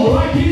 Or I can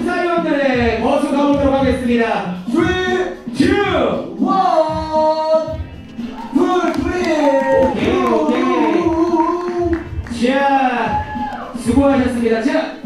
심사위원들의 거수 가보도록 하겠습니다. 3, 2, 오케이, 오케이. 자, 수고하셨습니다. 자,